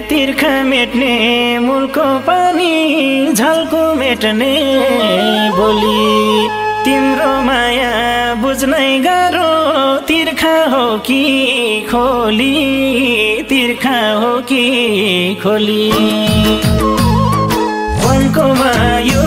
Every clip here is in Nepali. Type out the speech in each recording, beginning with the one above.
तीर्ख मेट्ने मुलको पानी झल्को मेट्ने बोली। तिम्रो माया बुझ्नै गाह्रो तिर्खा हो कि खोली? तिर्खा हो कि खोली? वनको माया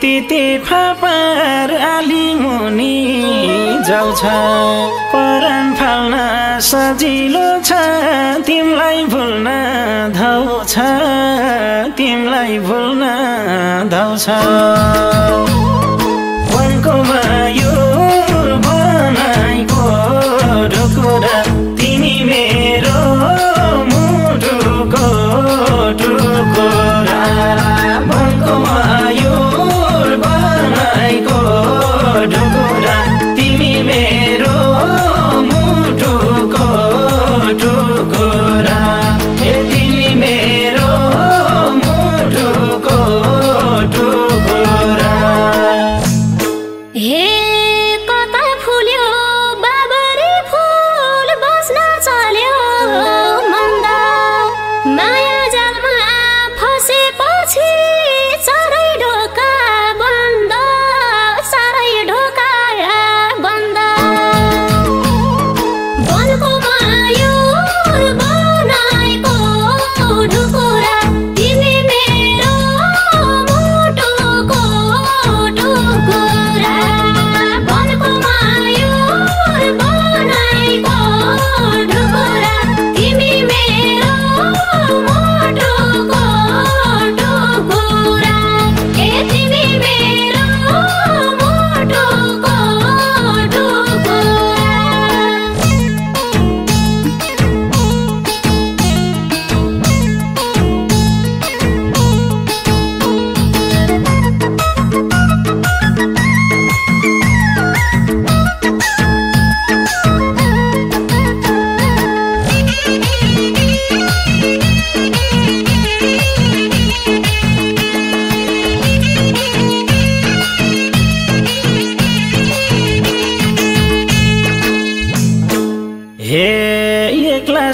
त्यति फापार आली मुनि जाउँछ। परान फाल्न सजिलो छ तिमलाई भुल्न धाउँछ तिमलाई भुल्न धाउँछ।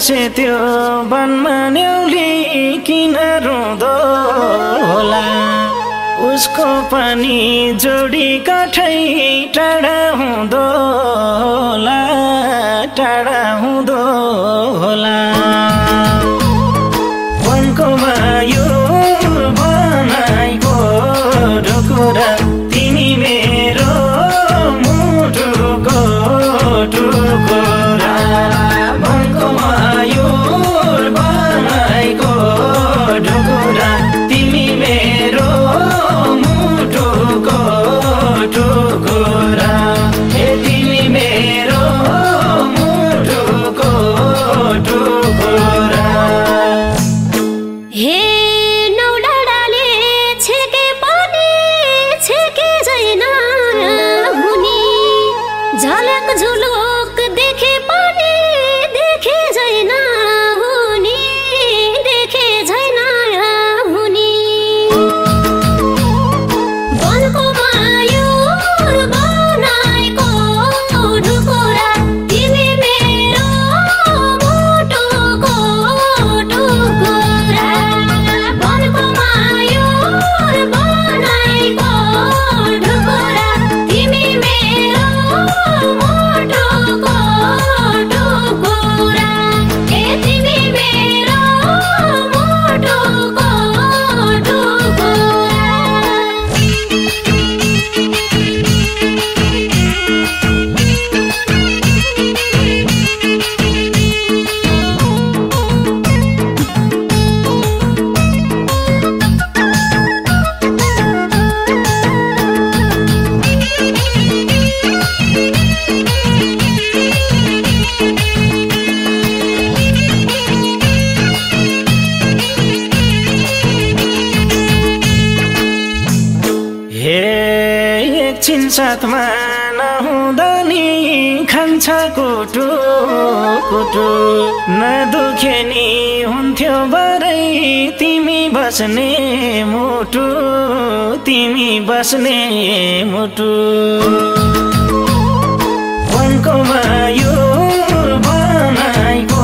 बसे त्यो वनमा न्याउली किन रुँदो होला उसको पानी जोडी कठै टाढा हुँदो होला साथमा नहुँदा नि खान्छ कुटु कुटु नदुखे नि हुन्थ्यो बरै तिमी बस्ने मुटु तिमी बस्ने मुटु। वनको भयो बनाइको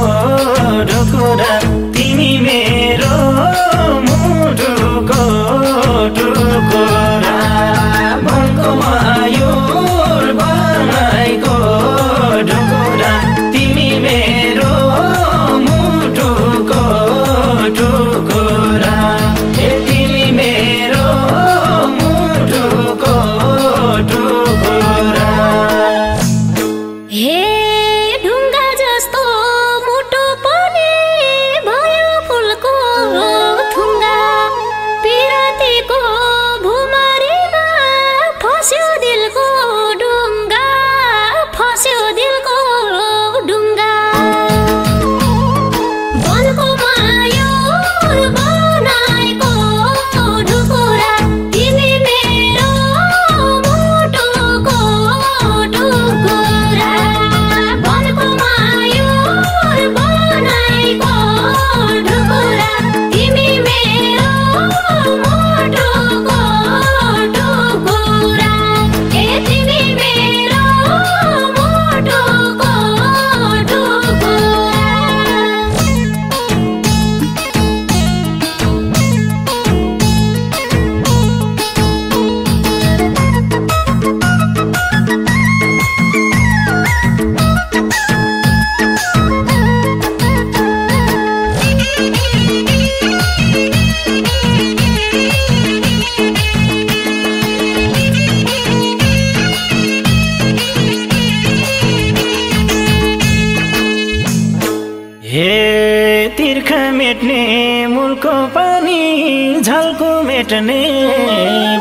मुल्क पानी झल्को मेटने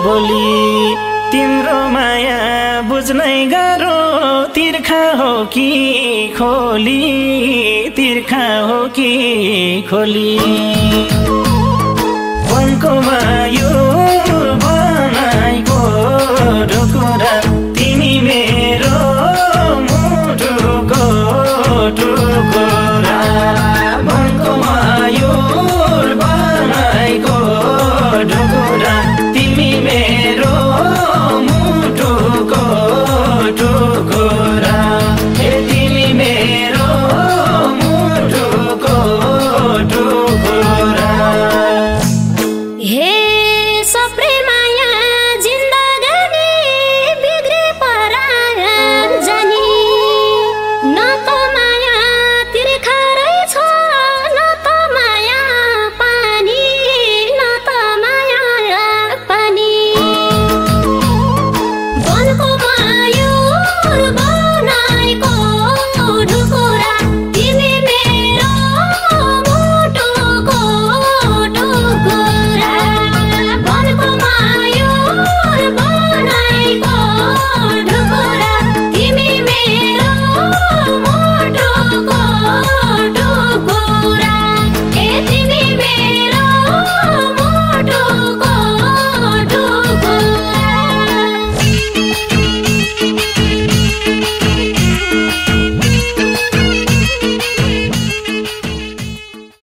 बोली। तिम्रो माया बुझ्नै गाह्रो तिर्खा हो कि खोली? तिर्खा हो कि खोली? मनको मायो